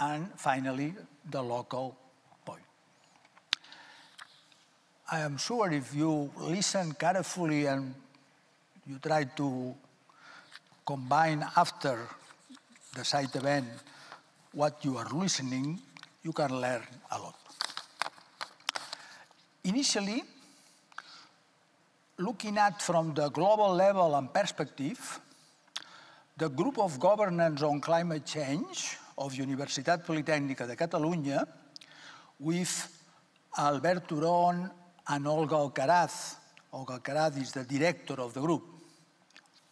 and finally, the local point. I am sure if you listen carefully and you try to combine after the site event what you are listening, you can learn a lot. Initially, looking at from the global level and perspective, the group of governance on climate change of Universitat Politècnica de Catalunya with Albert Turon and Olga Alcaraz. Olga Alcaraz is the director of the group.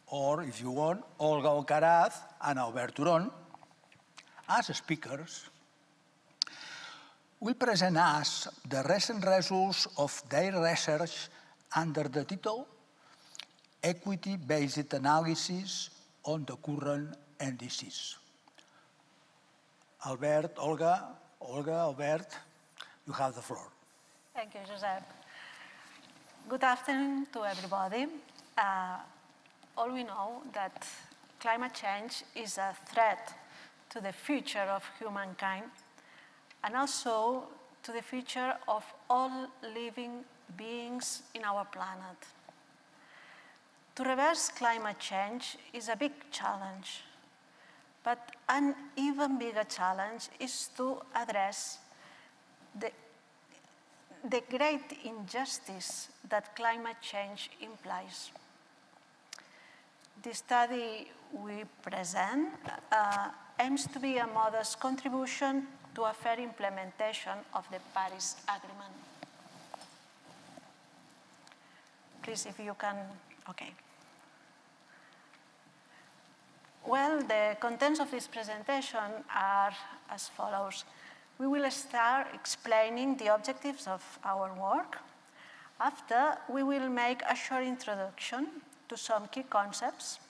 Or, if you want, Olga Alcaraz and Albert Turon as speakers will present us the recent results of their research under the title Equity-Based Analysis on the Current NDCs. Albert, Olga, Olga, Albert, you have the floor. Thank you, Josep. Good afternoon to everybody. Uh, all we know that climate change is a threat to the future of humankind and also to the future of all living beings in our planet. To reverse climate change is a big challenge, but an even bigger challenge is to address the, the great injustice that climate change implies. The study we present uh, aims to be a modest contribution to a fair implementation of the Paris Agreement. Please, if you can, okay. Well, the contents of this presentation are as follows. We will start explaining the objectives of our work. After, we will make a short introduction to some key concepts.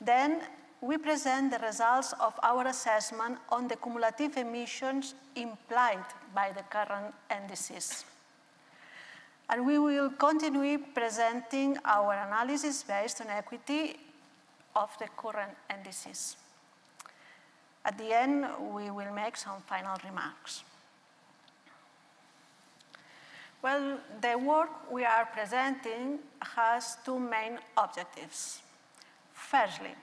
Then, we present the results of our assessment on the cumulative emissions implied by the current NDCs. And we will continue presenting our analysis based on equity of the current NDCs. At the end, we will make some final remarks. Well, the work we are presenting has two main objectives. Firstly,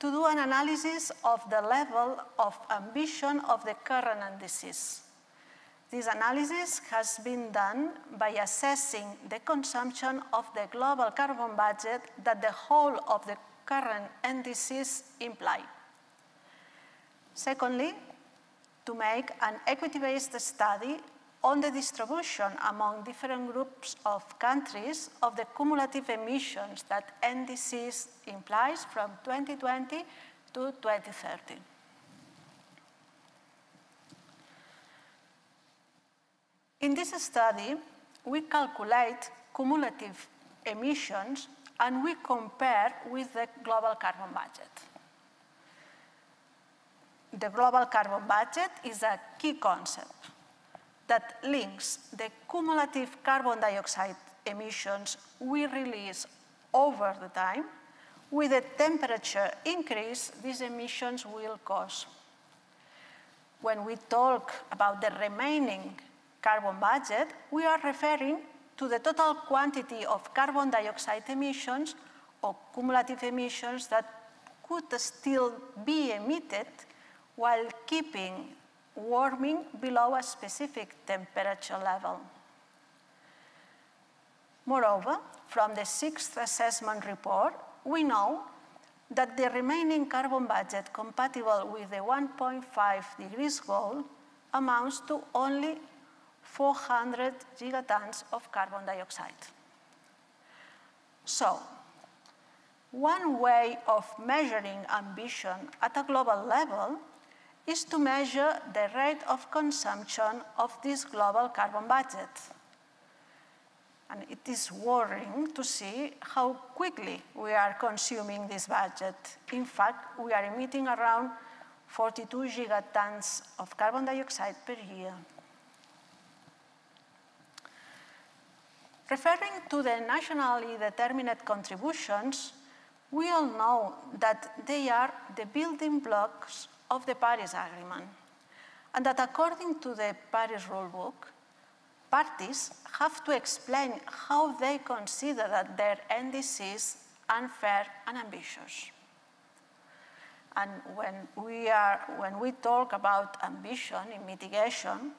to do an analysis of the level of ambition of the current NDCs. This analysis has been done by assessing the consumption of the global carbon budget that the whole of the current NDCs imply. Secondly, to make an equity-based study on the distribution among different groups of countries of the cumulative emissions that NDCs implies from 2020 to 2030. In this study, we calculate cumulative emissions and we compare with the global carbon budget. The global carbon budget is a key concept that links the cumulative carbon dioxide emissions we release over the time with the temperature increase these emissions will cause. When we talk about the remaining carbon budget, we are referring to the total quantity of carbon dioxide emissions or cumulative emissions that could still be emitted while keeping warming below a specific temperature level. Moreover, from the sixth assessment report, we know that the remaining carbon budget compatible with the 1.5 degrees goal amounts to only 400 gigatons of carbon dioxide. So, one way of measuring ambition at a global level is to measure the rate of consumption of this global carbon budget. And it is worrying to see how quickly we are consuming this budget. In fact, we are emitting around 42 gigatons of carbon dioxide per year. Referring to the nationally determined contributions, we all know that they are the building blocks of the Paris Agreement, and that according to the Paris Rulebook, parties have to explain how they consider that their NDCs unfair and ambitious. And when we, are, when we talk about ambition in mitigation,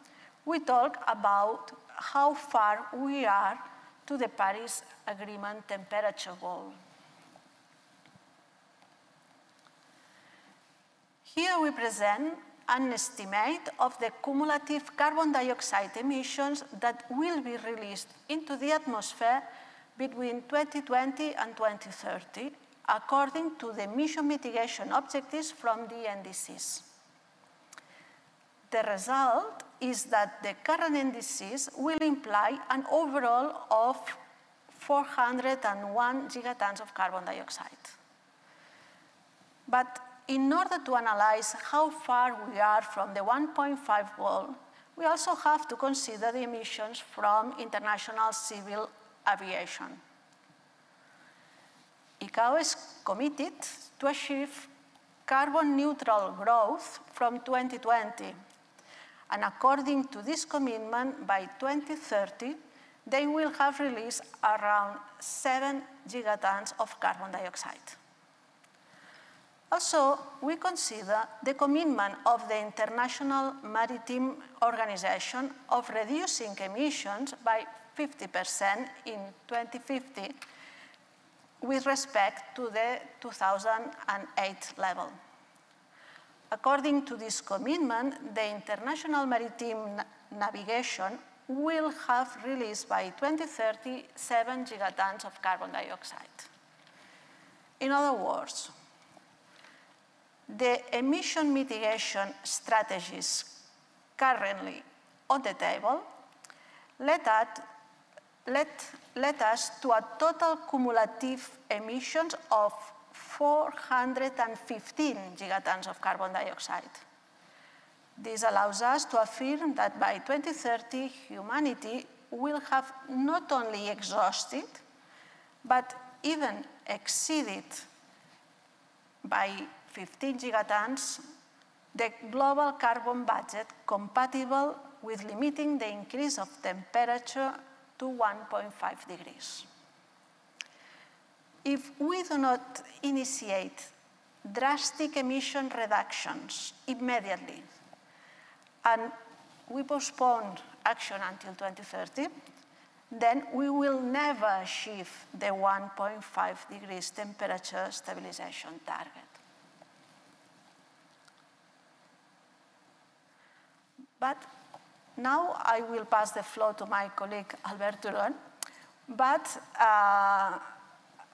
we talk about how far we are to the Paris Agreement temperature goal. Here we present an estimate of the cumulative carbon dioxide emissions that will be released into the atmosphere between 2020 and 2030 according to the emission mitigation objectives from the NDCs. The result is that the current NDCs will imply an overall of 401 gigatons of carbon dioxide. But in order to analyze how far we are from the 1.5 goal, we also have to consider the emissions from international civil aviation. ICAO is committed to achieve carbon neutral growth from 2020. And according to this commitment, by 2030, they will have released around 7 gigatons of carbon dioxide. Also, we consider the commitment of the International Maritime Organization of reducing emissions by 50% in 2050 with respect to the 2008 level. According to this commitment, the International Maritime Navigation will have released by 2030 7 gigatons of carbon dioxide. In other words, the emission mitigation strategies currently on the table let us led, led us to a total cumulative emissions of 415 gigatons of carbon dioxide. This allows us to affirm that by 2030, humanity will have not only exhausted, but even exceeded by 15 gigatons the global carbon budget compatible with limiting the increase of temperature to 1.5 degrees. If we do not initiate drastic emission reductions immediately and we postpone action until 2030, then we will never achieve the 1.5 degrees temperature stabilization target. But now I will pass the floor to my colleague Albert Turon. But uh,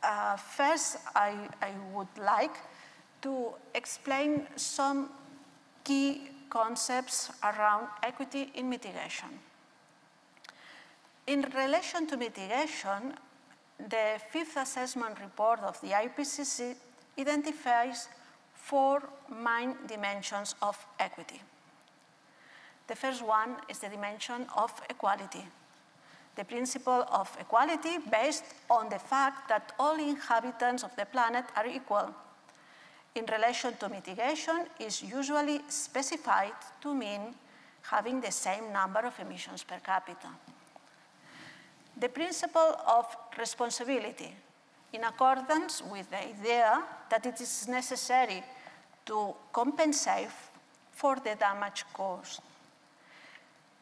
uh, first, I, I, would like to explain some key concepts around equity in mitigation. In relation to mitigation, the fifth assessment report of the IPCC identifies four main dimensions of equity. The first one is the dimension of equality. The principle of equality based on the fact that all inhabitants of the planet are equal. In relation to mitigation is usually specified to mean having the same number of emissions per capita. The principle of responsibility, in accordance with the idea that it is necessary to compensate for the damage caused.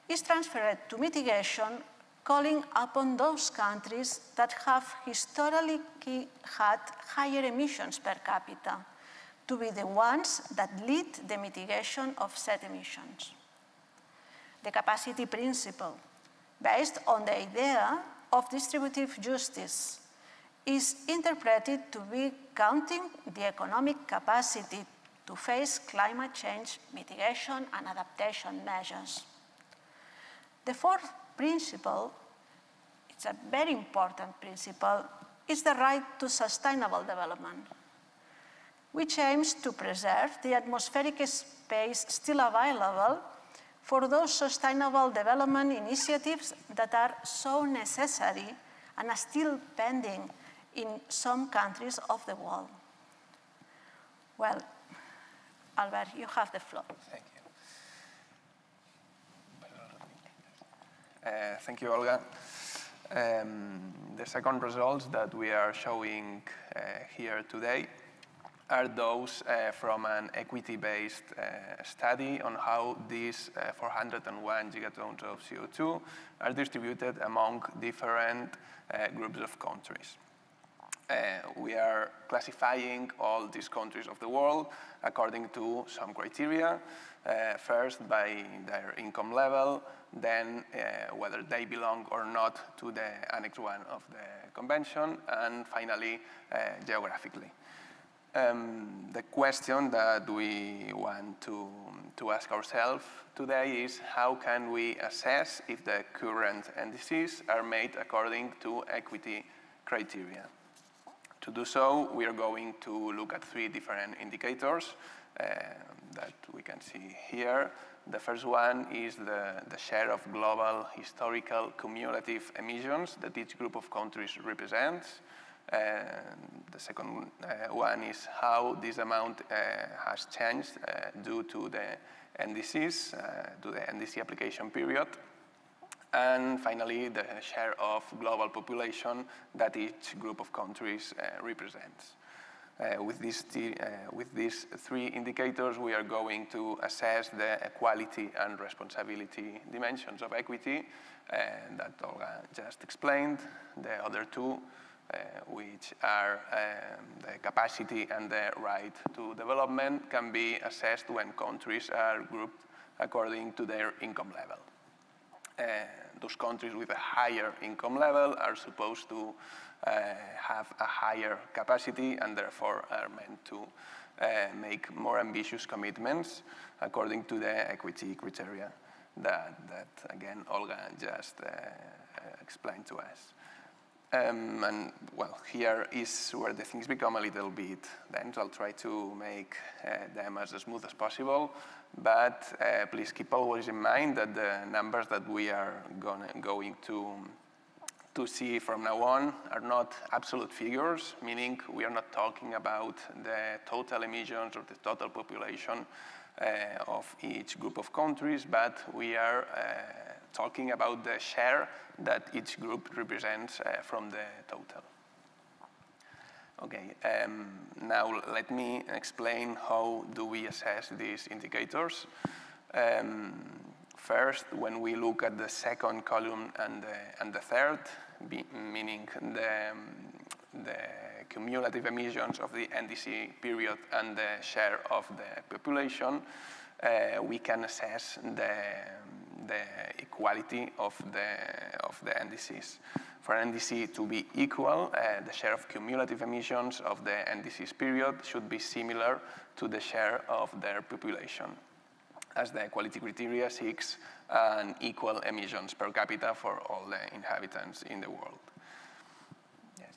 Is transferred to mitigation, calling upon those countries that have historically had higher emissions per capita to be the ones that lead the mitigation of said emissions. The capacity principle, based on the idea of distributive justice, is interpreted to be counting the economic capacity to face climate change mitigation and adaptation measures. The fourth principle, it's a very important principle, is the right to sustainable development, which aims to preserve the atmospheric space still available for those sustainable development initiatives that are so necessary and are still pending in some countries of the world. Well, Albert, you have the floor. Thank you. Uh, thank you, Olga. Um, the second results that we are showing uh, here today are those uh, from an equity-based uh, study on how these uh, 401 gigatons of CO2 are distributed among different groups of countries. we are classifying all these countries of the world according to some criteria. First, by their income level, then uh, whether they belong or not to the Annex 1 of the Convention, and finally, uh, geographically. Um, the question that we want to, to ask ourselves today is how can we assess if the current NDCs are made according to equity criteria? To do so, we are going to look at three different indicators uh, that we can see here. The first one is the, the share of global historical cumulative emissions that each group of countries represents. the second uh, one is how this amount uh, has changed uh, due to the NDCs, uh, to the NDC application period. And finally, the share of global population that each group of countries uh, represents. Uh, with, these uh, with these three indicators, we are going to assess the equality and responsibility dimensions of equity uh, that Olga just explained. The other two, uh, which are um, the capacity and the right to development, can be assessed when countries are grouped according to their income level. Uh, those countries with a higher income level are supposed to have a higher capacity and therefore are meant to uh, make more ambitious commitments according to the equity criteria that, that again, Olga just uh, explained to us. Um, and well, here is where the things become a little bit dense. I'll try to make uh, them as smooth as possible, but uh, please keep always in mind that the numbers that we are gonna, going to to see from now on are not absolute figures, meaning we are not talking about the total emissions or the total population uh, of each group of countries, but we are uh, talking about the share that each group represents uh, from the total. Okay, um, now let me explain how do we assess these indicators. Um, first, when we look at the second column and the, and the third, be, meaning the, the cumulative emissions of the NDC period and the share of the population, uh, we can assess the, the equality of the, of the NDCs. For an NDC to be equal, uh, the share of cumulative emissions of the NDCs period should be similar to the share of their population, as the equality criteria seeks an equal emissions per capita for all the inhabitants in the world. Yes.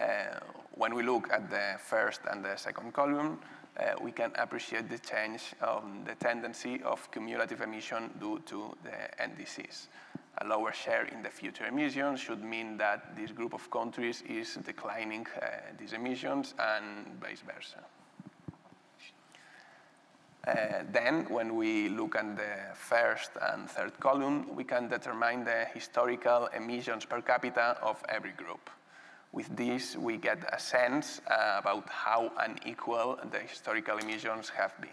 Uh, when we look at the first and the second column, uh, we can appreciate the change of the tendency of cumulative emission due to the NDCs. A lower share in the future emissions should mean that this group of countries is declining uh, these emissions and vice versa. Uh, then, when we look at the first and third column, we can determine the historical emissions per capita of every group. With this, we get a sense about how unequal the historical emissions have been.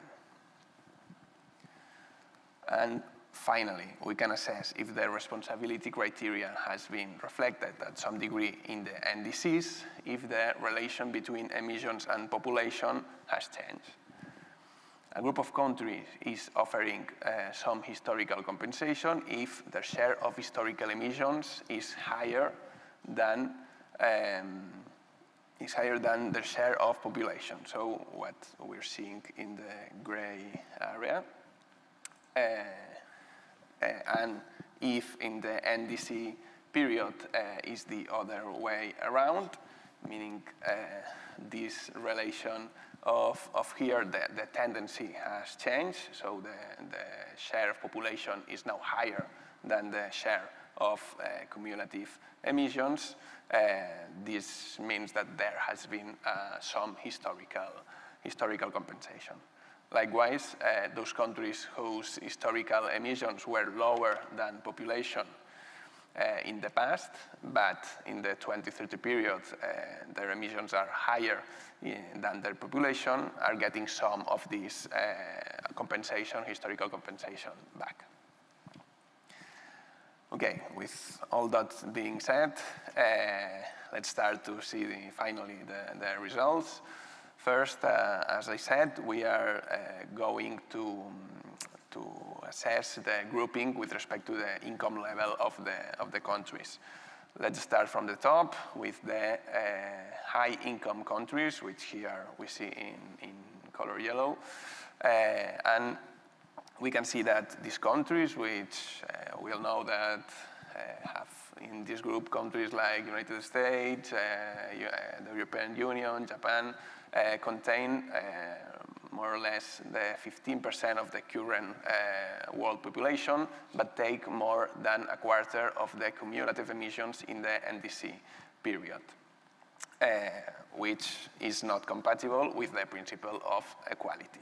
And finally, we can assess if the responsibility criteria has been reflected at some degree in the NDCs, if the relation between emissions and population has changed. A group of countries is offering uh, some historical compensation if the share of historical emissions is higher than um, is higher than the share of population. So what we're seeing in the gray area. Uh, uh, and if in the NDC period uh, is the other way around, meaning uh, this relation of, of here, the, the tendency has changed, so the, the share of population is now higher than the share of uh, cumulative emissions. Uh, this means that there has been uh, some historical, historical compensation. Likewise, uh, those countries whose historical emissions were lower than population in the past, but in the 2030 period, uh, their emissions are higher than their population, are getting some of this uh, compensation, historical compensation back. Okay, with all that being said, uh, let's start to see the, finally the, the results. First, uh, as I said, we are uh, going to, to assess the grouping with respect to the income level of the, of the countries. Let's start from the top with the uh, high income countries, which here we see in, in color yellow. Uh, and we can see that these countries, which uh, we all know that uh, have in this group countries like United States, the European Union, Japan, uh, contain uh, more or less the 15% of the current uh, world population, but take more than a quarter of the cumulative emissions in the NDC period, uh, which is not compatible with the principle of equality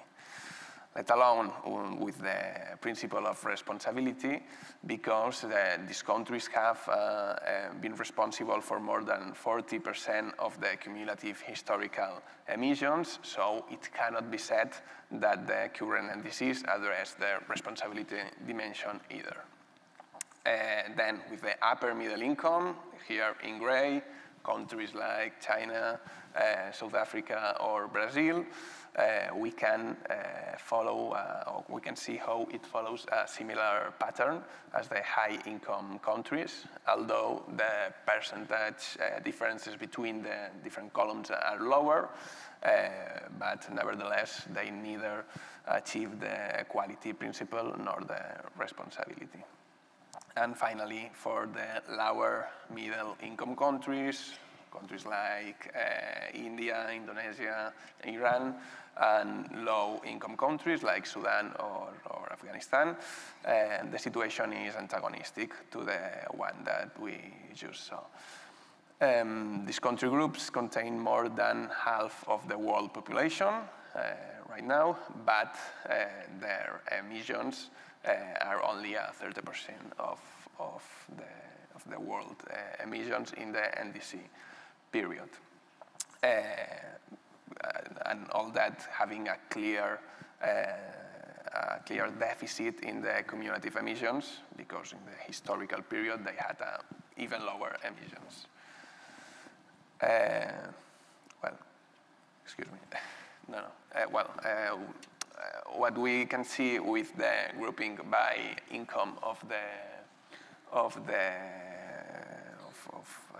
let alone um, with the principle of responsibility, because uh, these countries have uh, uh, been responsible for more than 40% of the cumulative historical emissions, so it cannot be said that the current NDCs address the responsibility dimension either. Uh, then with the upper middle income, here in gray, countries like China, uh, South Africa or Brazil, we can uh, follow, uh, or we can see how it follows a similar pattern as the high income countries, although the percentage differences between the different columns are lower, but nevertheless, they neither achieve the equality principle nor the responsibility. And finally, for the lower middle income countries, countries like uh, India, Indonesia, Iran, and low-income countries like Sudan or, or Afghanistan, the situation is antagonistic to the one that we just saw. Um, these country groups contain more than half of the world population uh, right now, but uh, their emissions uh, are only a 30% of, of, the, of the world uh, emissions in the NDC period. Uh, and all that having a clear, uh, a clear deficit in the cumulative emissions because in the historical period they had uh, even lower emissions. Uh, well, excuse me. no, no. Uh, well, uh, what we can see with the grouping by income of the of the of, of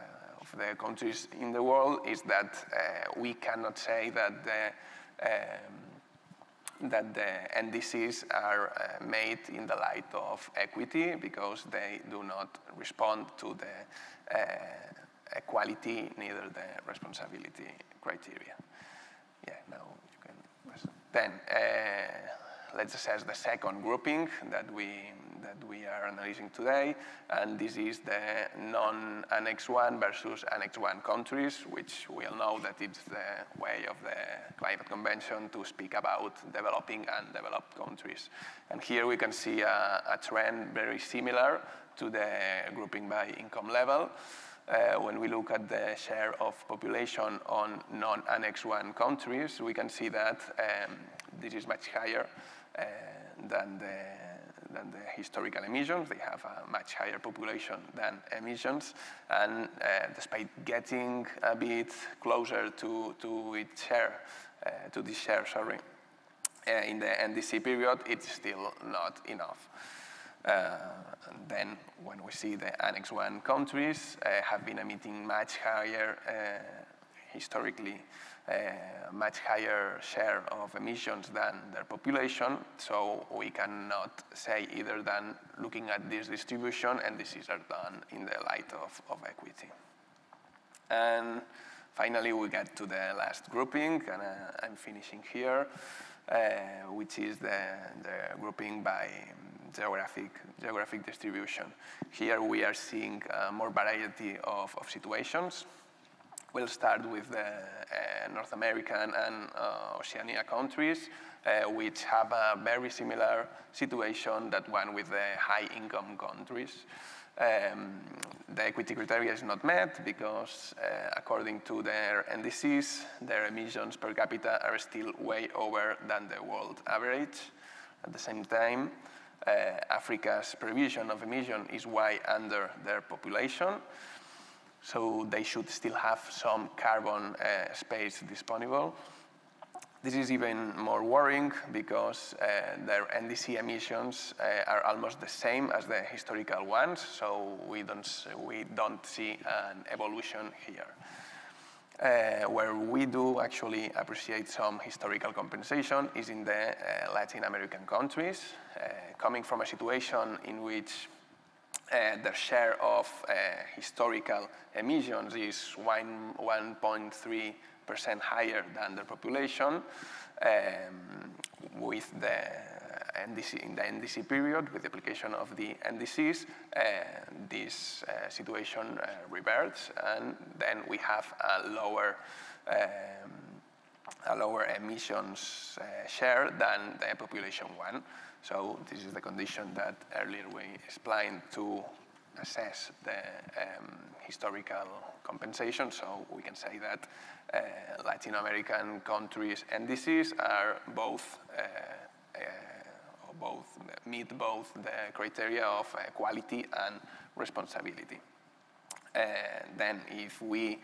the countries in the world is that uh, we cannot say that the, um, that the NDCs are uh, made in the light of equity because they do not respond to the uh, equality, neither the responsibility criteria. Yeah, now you can. Then uh, let's assess the second grouping that we that we are analyzing today, and this is the non-Annex 1 versus Annex 1 countries, which we all know that it's the way of the Climate Convention to speak about developing and developed countries. And here we can see a, a trend very similar to the grouping by income level. Uh, when we look at the share of population on non-Annex 1 countries, we can see that um, this is much higher uh, than the than the historical emissions. They have a much higher population than emissions. And uh, despite getting a bit closer to, to its share, uh, to this share, sorry, uh, in the NDC period, it's still not enough. Uh, then when we see the Annex 1 countries uh, have been emitting much higher uh, historically a much higher share of emissions than their population, so we cannot say either than looking at this distribution and this is done in the light of, of equity. And finally, we get to the last grouping, and uh, I'm finishing here, uh, which is the, the grouping by geographic, geographic distribution. Here we are seeing uh, more variety of, of situations. We'll start with the uh, North American and Oceania countries, which have a very similar situation that one with the high-income countries. Um, the equity criteria is not met because, uh, according to their NDCs, their emissions per capita are still way over than the world average. At the same time, uh, Africa's provision of emission is way under their population, so they should still have some carbon uh, space disponible. This is even more worrying because uh, their NDC emissions uh, are almost the same as the historical ones, so we don't, we don't see an evolution here. Uh, where we do actually appreciate some historical compensation is in the uh, Latin American countries, uh, coming from a situation in which their share of historical emissions is 1.3 percent higher than their population um, with the NDC, in the NDC period, with the application of the NDCs, uh, this uh, situation uh, reverts, and then we have a lower um, a lower emissions uh, share than the population one. So this is the condition that earlier we explained to assess the um, historical compensation. So we can say that uh, Latin American countries NDCs are both uh, uh, both meet both the criteria of quality and responsibility. then if we uh,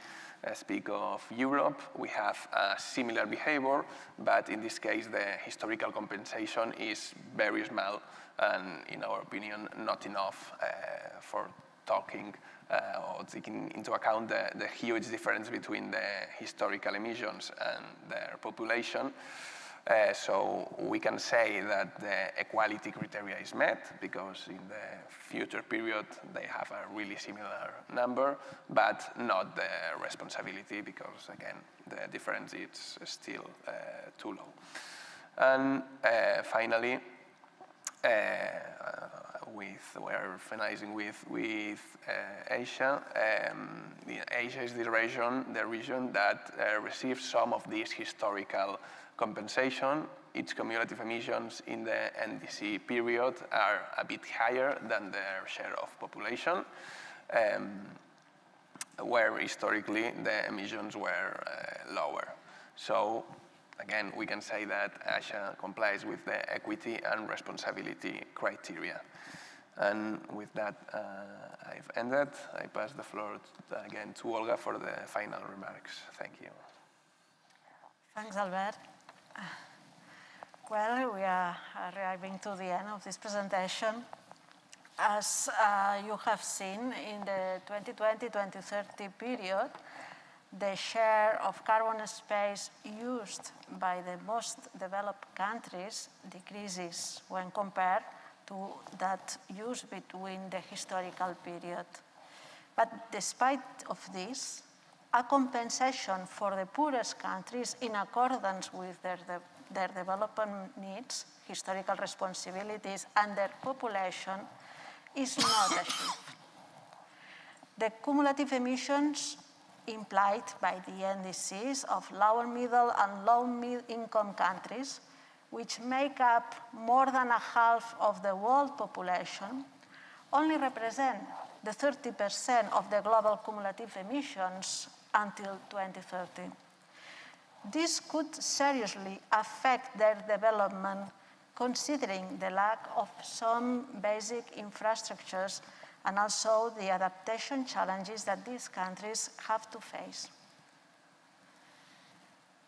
speak of Europe, we have a similar behavior, but in this case, the historical compensation is very small and, in our opinion, not enough uh, for talking uh, or taking into account the, the, huge difference between the historical emissions and their population. Uh, so we can say that the equality criteria is met because in the future period they have a really similar number, but not the responsibility because again the difference is still uh, too low. And uh, finally, uh, with, we're finalizing with, with uh, Asia. Um, Asia is the region, the region that uh, receives some of this historical compensation. Its cumulative emissions in the NDC period are a bit higher than their share of population, um, where historically the emissions were uh, lower. So again, we can say that Asia complies with the equity and responsibility criteria. And with that, uh, I've ended. I pass the floor to, again to Olga for the final remarks. Thank you. Thanks, Albert. Well, we are arriving to the end of this presentation. As uh, you have seen in the 2020-2030 period, the share of carbon space used by the most developed countries decreases when compared to that used between the historical period. But despite of this, a compensation for the poorest countries in accordance with their, de their development needs, historical responsibilities, and their population is not achieved. The cumulative emissions implied by the NDCs of lower middle and low income countries which make up more than a half of the world population, only represent the 30% of the global cumulative emissions until 2030. This could seriously affect their development considering the lack of some basic infrastructures and also the adaptation challenges that these countries have to face.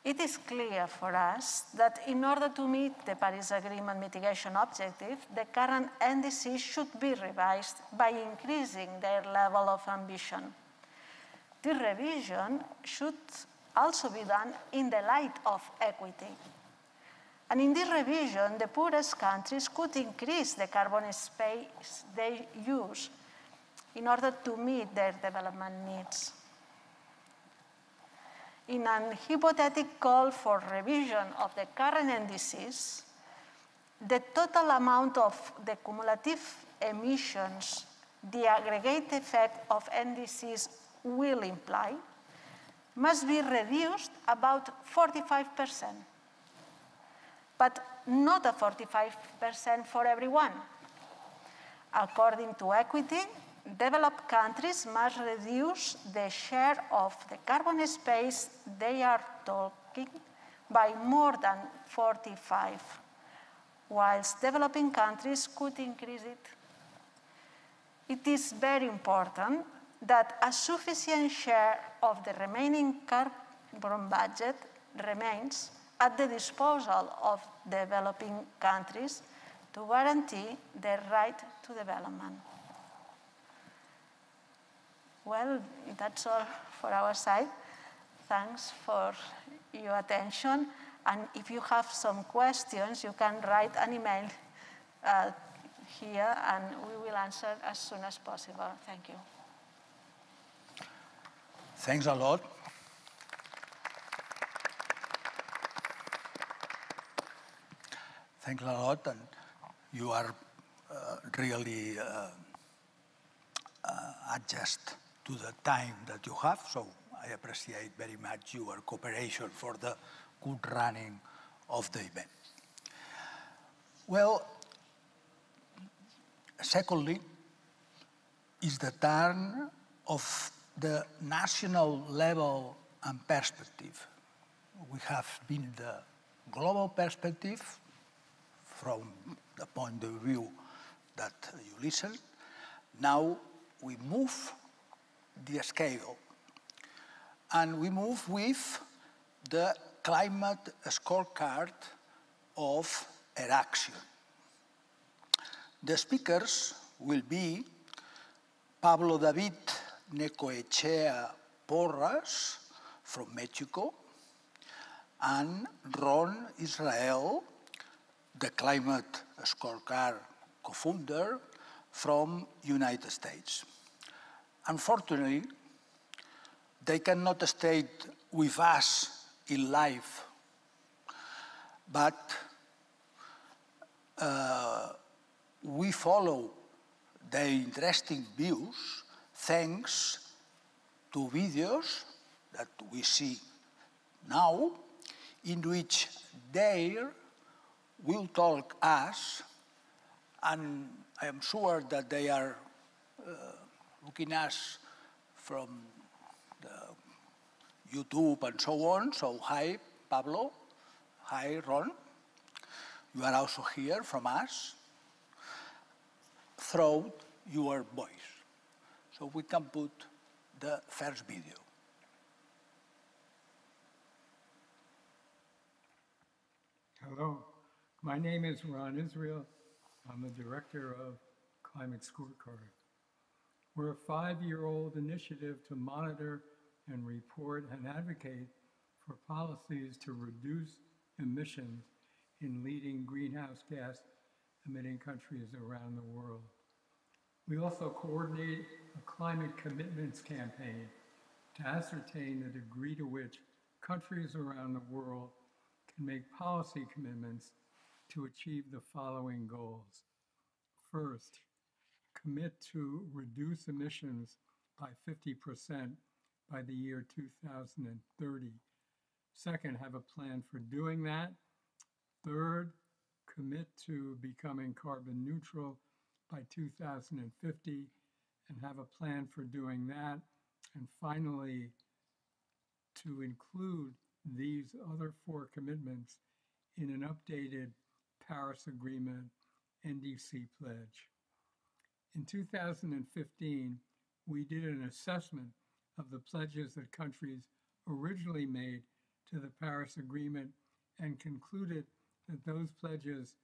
It is clear for us that in order to meet the Paris Agreement mitigation objective, the current NDC should be revised by increasing their level of ambition. The revision should also be done in the light of equity. And in this revision, the poorest countries could increase the carbon space they use in order to meet their development needs in an hypothetical call for revision of the current NDCs, the total amount of the cumulative emissions the aggregate effect of NDCs will imply must be reduced about 45%. But not a 45% for everyone. According to equity, developed countries must reduce the share of the carbon space they are talking by more than 45, whilst developing countries could increase it. It is very important that a sufficient share of the remaining carbon budget remains at the disposal of developing countries to guarantee their right to development. Well, that's all for our side. Thanks for your attention. And if you have some questions, you can write an email uh, here and we will answer as soon as possible. Thank you. Thanks a lot. Thanks a lot, and you are uh, really uh, uh, adjust to the time that you have. So I appreciate very much your cooperation for the good running of the event. Well, secondly, is the turn of the national level and perspective. We have been the global perspective from the point of view that you listen. Now we move the scale and we move with the climate scorecard of EarthAction. The speakers will be Pablo David Necoechea Porras from Mexico and Ron Israel the Climate Scorecard co-founder from United States. Unfortunately, they cannot stay with us in life, but uh, we follow their interesting views thanks to videos that we see now in which they will talk us, and I am sure that they are uh, looking us from the YouTube and so on. So hi, Pablo. Hi, Ron. You are also here from us through your voice. So we can put the first video. Hello. My name is Ron Israel. I'm the director of Climate Scorecard. We're a five-year-old initiative to monitor and report and advocate for policies to reduce emissions in leading greenhouse gas emitting countries around the world. We also coordinate a climate commitments campaign to ascertain the degree to which countries around the world can make policy commitments to achieve the following goals. First, commit to reduce emissions by 50% by the year 2030. Second, have a plan for doing that. Third, commit to becoming carbon neutral by 2050 and have a plan for doing that. And finally, to include these other four commitments in an updated Paris Agreement NDC pledge. In 2015, we did an assessment of the pledges that countries originally made to the Paris Agreement and concluded that those pledges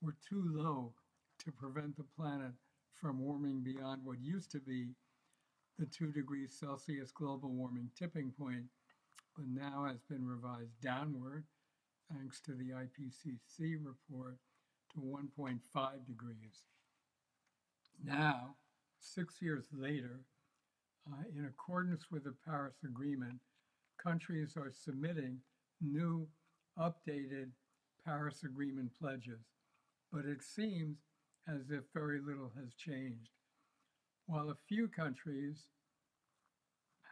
were too low to prevent the planet from warming beyond what used to be the 2 degrees Celsius global warming tipping point, but now has been revised downward thanks to the IPCC report, to 1.5 degrees. Now, six years later, uh, in accordance with the Paris Agreement, countries are submitting new, updated Paris Agreement pledges. But it seems as if very little has changed. While a few countries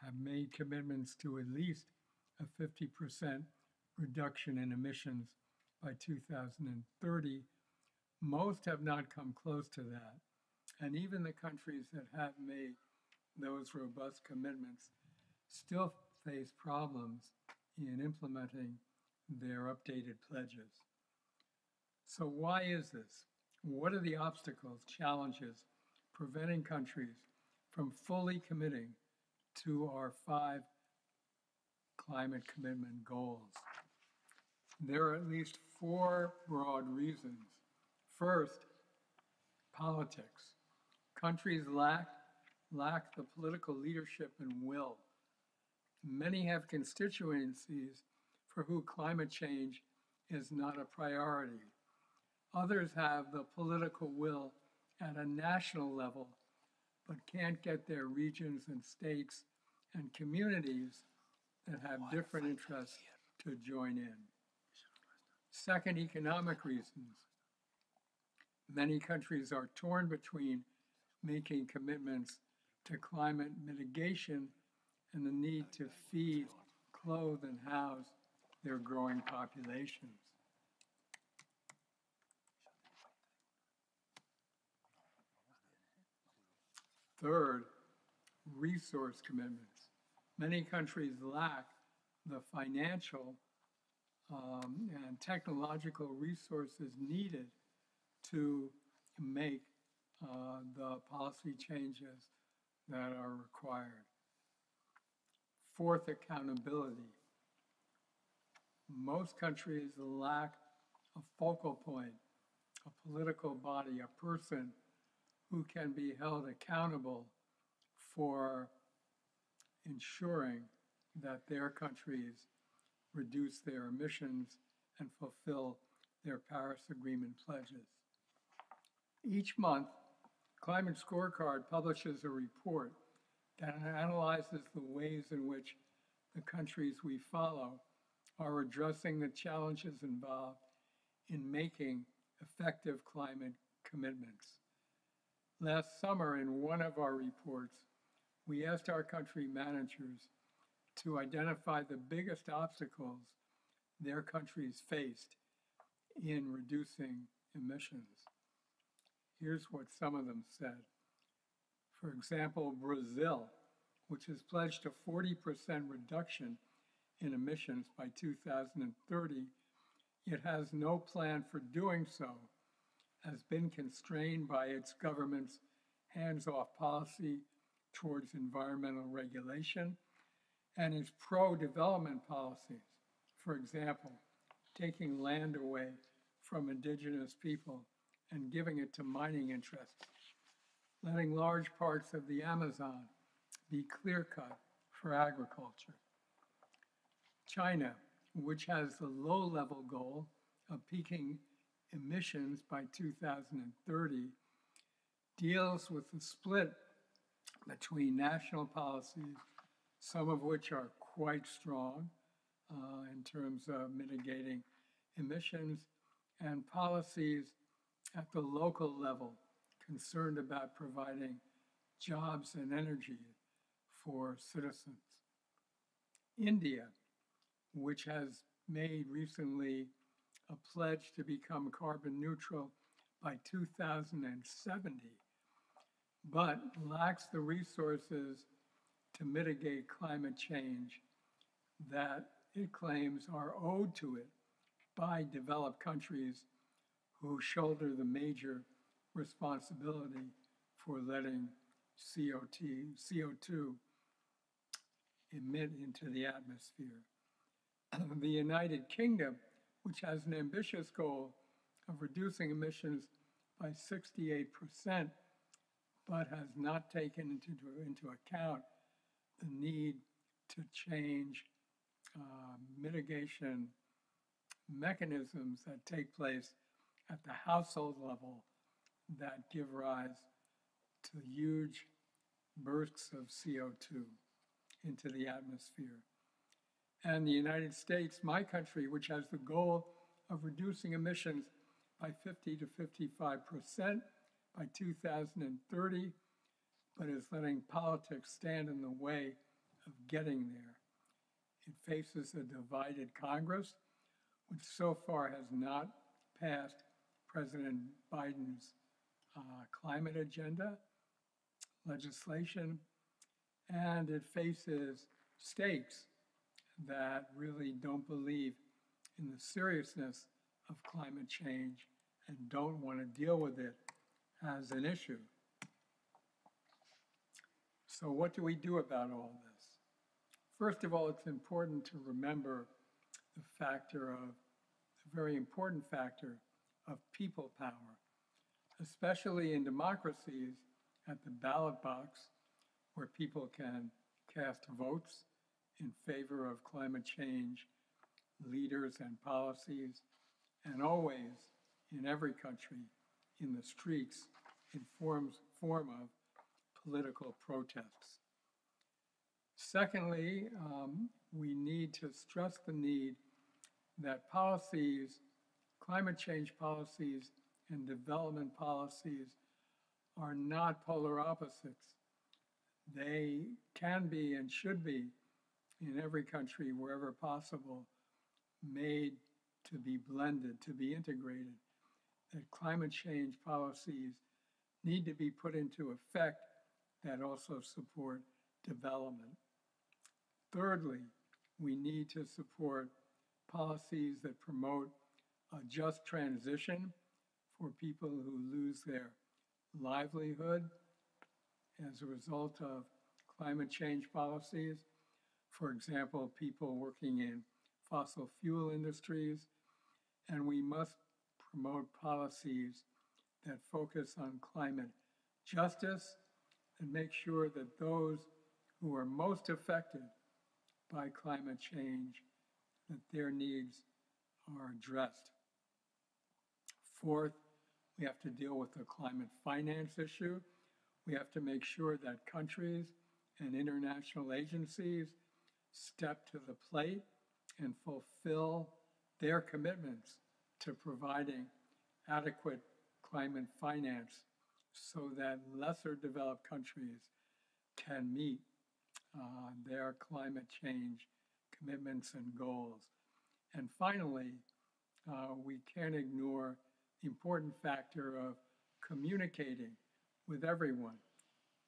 have made commitments to at least a 50% reduction in emissions by 2030. Most have not come close to that. And even the countries that have made those robust commitments still face problems in implementing their updated pledges. So, why is this? What are the obstacles, challenges preventing countries from fully committing to our five climate commitment goals? There are at least four broad reasons. First, politics. Countries lack, lack the political leadership and will. Many have constituencies for who climate change is not a priority. Others have the political will at a national level, but can't get their regions and states and communities that have different interests to join in. Second, economic reasons. Many countries are torn between making commitments to climate mitigation and the need to feed, clothe, and house their growing populations. Third, resource commitments. Many countries lack the financial um, and technological resources needed to make uh, the policy changes that are required. Fourth, accountability. Most countries lack a focal point, a political body, a person who can be held accountable for ensuring that their countries reduce their emissions and fulfill their Paris Agreement pledges. Each month, Climate Scorecard publishes a report that analyzes the ways in which the countries we follow are addressing the challenges involved in making effective climate commitments. Last summer, in one of our reports, we asked our country managers to identify the biggest obstacles their countries faced in reducing emissions. Here's what some of them said. For example, Brazil, which has pledged a 40% reduction in emissions by 2030, yet has no plan for doing so, has been constrained by its government's hands off policy towards environmental regulation and its pro development policies. For example, taking land away from indigenous people and giving it to mining interests, letting large parts of the Amazon be clear cut for agriculture. China, which has the low level goal of peaking emissions by 2030, deals with the split between national policies, some of which are quite strong uh, in terms of mitigating emissions, and policies at the local level concerned about providing jobs and energy for citizens. India, which has made recently a pledge to become carbon neutral by 2070, but lacks the resources to mitigate climate change that it claims are owed to it by developed countries who shoulder the major responsibility for letting CO2, CO2 emit into the atmosphere. the United Kingdom, which has an ambitious goal of reducing emissions by 68%, but has not taken into, into account the need to change uh, mitigation mechanisms that take place at the household level that give rise to huge bursts of CO2 into the atmosphere. And the United States, my country, which has the goal of reducing emissions by 50 to 55 percent by 2030, but is letting politics stand in the way of getting there. It faces a divided Congress, which so far has not passed President Biden's uh, climate agenda legislation, and it faces states that really don't believe in the seriousness of climate change and don't want to deal with it as an issue. So what do we do about all this? First of all, it's important to remember the factor of, the very important factor of people power, especially in democracies at the ballot box where people can cast votes in favor of climate change leaders and policies, and always in every country in the streets in forms, form of political protests. Secondly, um, we need to stress the need that policies, climate change policies, and development policies are not polar opposites. They can be and should be in every country wherever possible made to be blended, to be integrated, that climate change policies need to be put into effect that also support development. Thirdly, we need to support policies that promote a just transition for people who lose their livelihood as a result of climate change policies. For example, people working in fossil fuel industries, and we must promote policies that focus on climate justice and make sure that those who are most affected by climate change, that their needs are addressed. Fourth, we have to deal with the climate finance issue. We have to make sure that countries and international agencies step to the plate and fulfill their commitments to providing adequate climate finance so that lesser developed countries can meet uh, their climate change commitments and goals. And finally, uh, we can't ignore the important factor of communicating with everyone,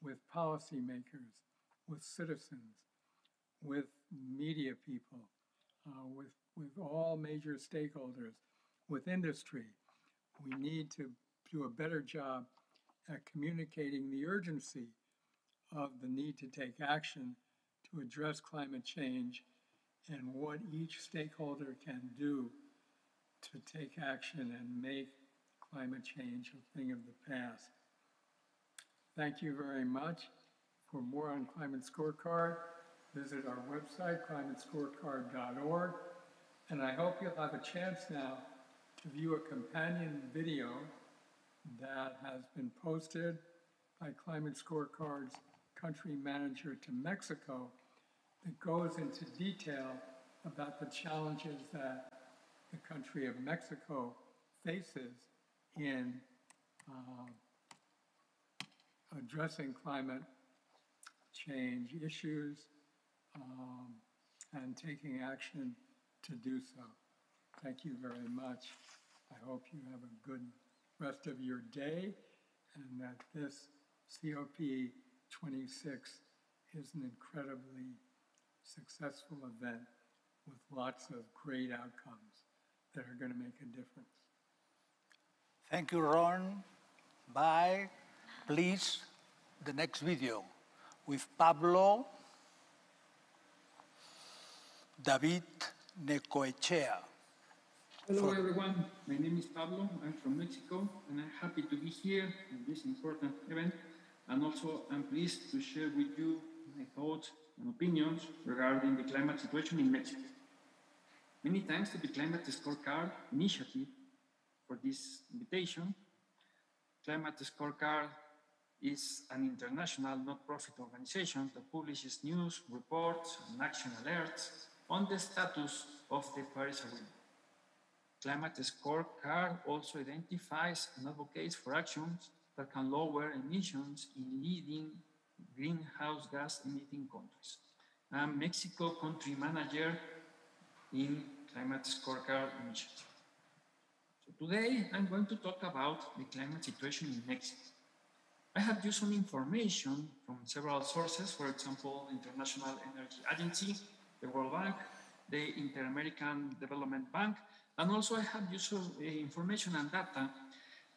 with policymakers, with citizens, with media people, uh, with, with all major stakeholders, with industry. We need to do a better job at communicating the urgency of the need to take action to address climate change and what each stakeholder can do to take action and make climate change a thing of the past. Thank you very much. For more on Climate Scorecard, visit our website, climatescorecard.org. And I hope you'll have a chance now to view a companion video that has been posted by Climate Scorecard's country manager to Mexico that goes into detail about the challenges that the country of Mexico faces in uh, addressing climate change issues um, and taking action to do so. Thank you very much. I hope you have a good rest of your day and that this COP 26 is an incredibly successful event with lots of great outcomes that are going to make a difference. Thank you, Ron. Bye. Please, the next video with Pablo David Necoechea. Hello everyone, my name is Pablo, I'm from Mexico and I'm happy to be here in this important event and also I'm pleased to share with you my thoughts and opinions regarding the climate situation in Mexico. Many thanks to the Climate Scorecard initiative for this invitation. Climate Scorecard is an international not-profit organization that publishes news, reports, and action alerts on the status of the Paris Agreement. Climate Scorecard also identifies and advocates for actions that can lower emissions in leading greenhouse gas emitting countries. I'm Mexico Country Manager in Climate Scorecard Initiative. So today, I'm going to talk about the climate situation in Mexico. I have used some information from several sources, for example, International Energy Agency, the World Bank, the Inter-American Development Bank, and also I have used uh, information and data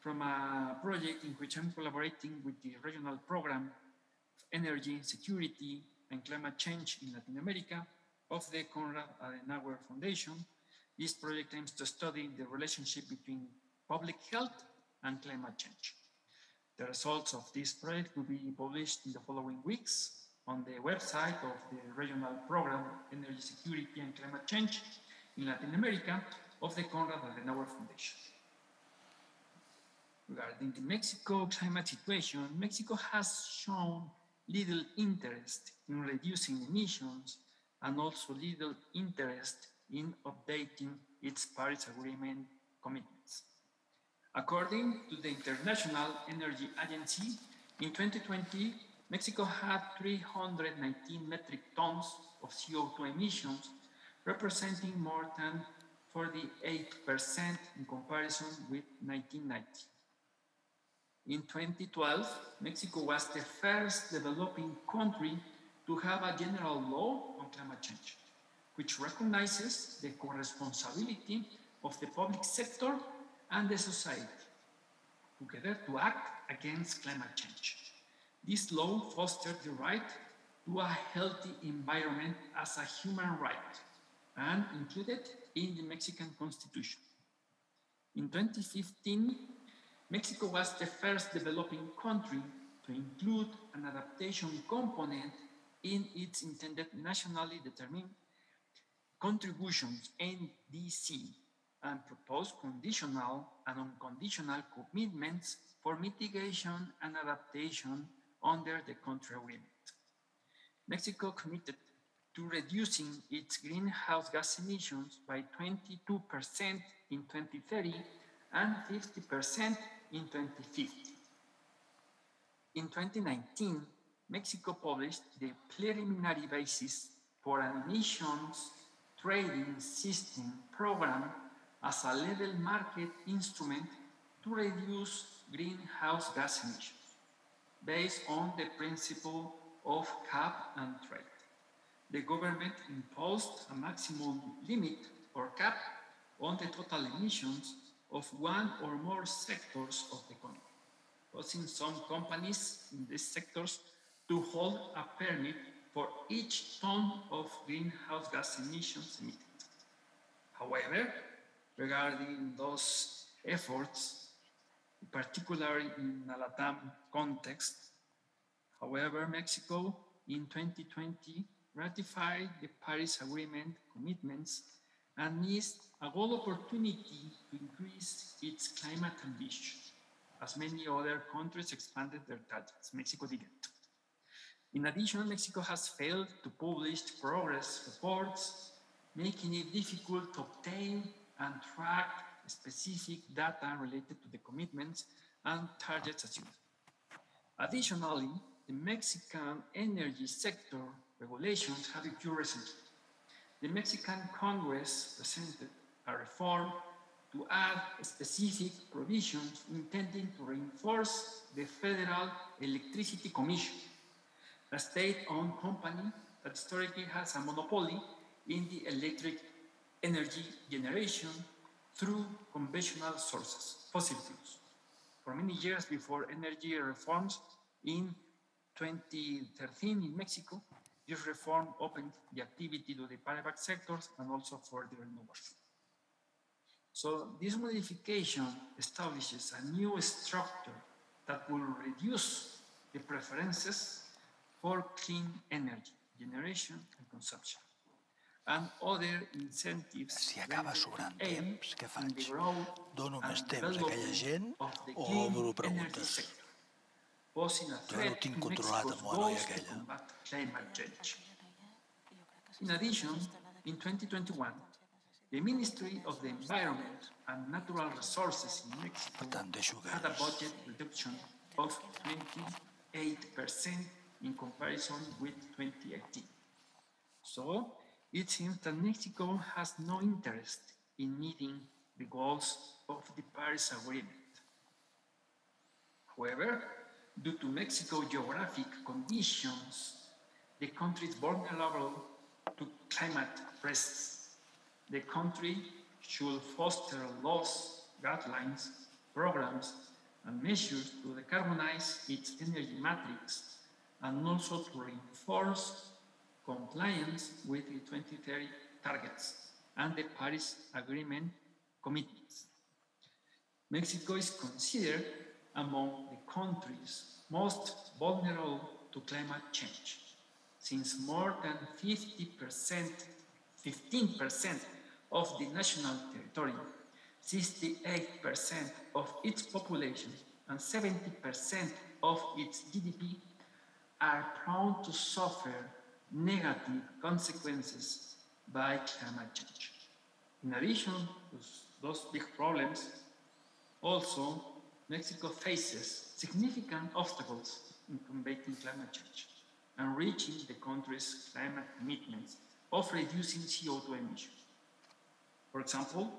from a project in which I'm collaborating with the Regional Program of Energy, Security, and Climate Change in Latin America of the Konrad Adenauer Foundation. This project aims to study the relationship between public health and climate change. The results of this project will be published in the following weeks on the website of the Regional Program Energy Security and Climate Change in Latin America of the Konrad Adenauer Foundation. Regarding the Mexico climate situation, Mexico has shown little interest in reducing emissions and also little interest in updating its Paris Agreement commitments. According to the International Energy Agency, in 2020, Mexico had 319 metric tons of CO2 emissions, representing more than 48% in comparison with 1990. In 2012, Mexico was the first developing country to have a general law on climate change, which recognizes the co-responsibility of the public sector and the society together to act against climate change. This law fosters the right to a healthy environment as a human right and included in the Mexican Constitution. In 2015, Mexico was the first developing country to include an adaptation component in its intended nationally determined contributions, NDC, and proposed conditional and unconditional commitments for mitigation and adaptation under the country agreement. Mexico committed to reducing its greenhouse gas emissions by 22% in 2030 and 50% in 2050. In 2019, Mexico published the preliminary basis for an emissions trading system program as a level market instrument to reduce greenhouse gas emissions based on the principle of cap and trade. The government imposed a maximum limit or cap on the total emissions of one or more sectors of the economy, causing some companies in these sectors to hold a permit for each ton of greenhouse gas emissions emitted. However, regarding those efforts, particularly in a LATAM context. However, Mexico in 2020 ratified the Paris Agreement commitments and missed a gold opportunity to increase its climate ambition, as many other countries expanded their targets. Mexico didn't. In addition, Mexico has failed to publish progress reports, making it difficult to obtain and track specific data related to the commitments and targets assumed. Additionally, the Mexican energy sector regulations have occurred recently. The Mexican Congress presented a reform to add specific provisions intending to reinforce the Federal Electricity Commission, a state-owned company that historically has a monopoly in the electric energy generation through conventional sources, fossil fuels. For many years before energy reforms in 2013 in Mexico, this reform opened the activity to the private sectors and also for the renewables. So this modification establishes a new structure that will reduce the preferences for clean energy generation and consumption Si acaba sobrant temps, què faig? Dono més temps a aquella gent o obro preguntes? Jo no tinc controlat amb la noia aquella. In addition, in 2021, the Ministry of the Environment and Natural Resources in Mexico tant, had a budget reduction of 28% in comparison with 2018. So it seems that Mexico has no interest in meeting the goals of the Paris Agreement. However, due to Mexico's geographic conditions, the country is vulnerable to climate risks. The country should foster laws, guidelines, programs, and measures to decarbonize its energy matrix and also to reinforce compliance with the 2030 targets and the Paris Agreement commitments. Mexico is considered among the countries most vulnerable to climate change, since more than 50%, 15% of the national territory, 68% of its population, and 70% of its GDP are prone to suffer negative consequences by climate change. In addition to those big problems, also Mexico faces significant obstacles in combating climate change and reaching the country's climate commitments of reducing CO2 emissions. For example,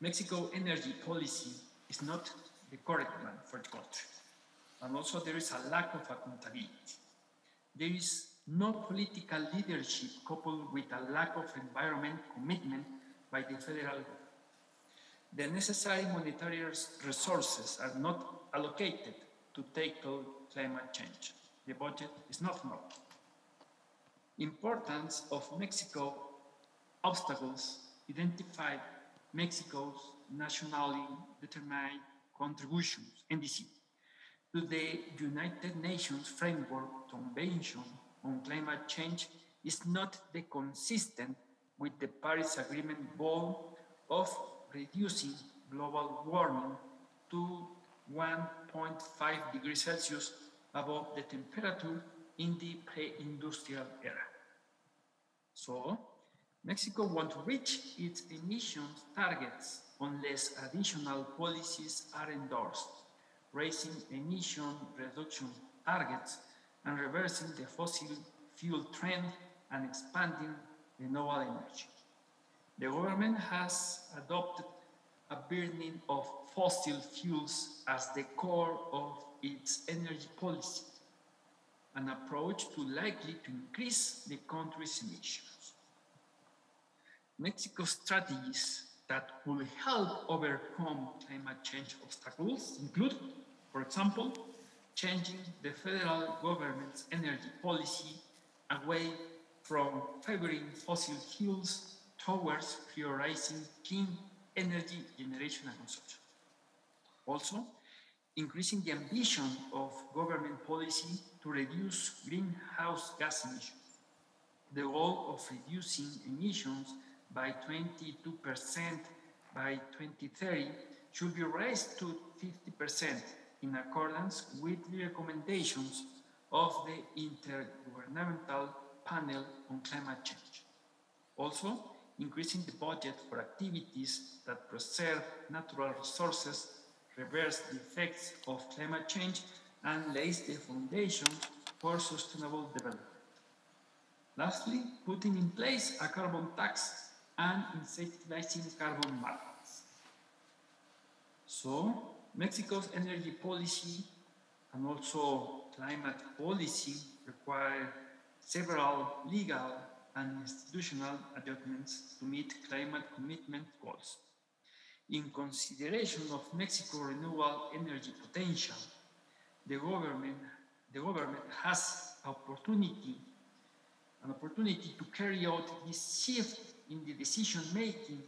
Mexico energy policy is not the correct one for the country. And also there is a lack of accountability. There is no political leadership coupled with a lack of environment commitment by the federal government. The necessary monetary resources are not allocated to tackle climate change. The budget is not enough. Importance of Mexico obstacles identified Mexico's nationally determined contributions, NDC, to the United Nations Framework Convention on Climate Change is not the consistent with the Paris Agreement goal of reducing global warming to 1.5 degrees Celsius above the temperature in the pre-industrial era. So, Mexico won't reach its emissions targets unless additional policies are endorsed, raising emission reduction targets and reversing the fossil fuel trend and expanding renewable energy. The government has adopted a burning of fossil fuels as the core of its energy policy, an approach too likely to increase the country's emissions. Mexico's strategies that will help overcome climate change obstacles include, for example, changing the federal government's energy policy away from favoring fossil fuels towards prioritizing clean energy generation and consumption. Also, increasing the ambition of government policy to reduce greenhouse gas emissions. The goal of reducing emissions by 22% by 2030 should be raised to 50% in accordance with the recommendations of the Intergovernmental Panel on Climate Change. Also, increasing the budget for activities that preserve natural resources, reverse the effects of climate change, and lays the foundation for sustainable development. Lastly, putting in place a carbon tax and incentivizing carbon markets. So, Mexico's energy policy and also climate policy require several legal and institutional adjustments to meet climate commitment goals. In consideration of Mexico's renewable energy potential, the government, the government has opportunity, an opportunity to carry out this shift in the decision making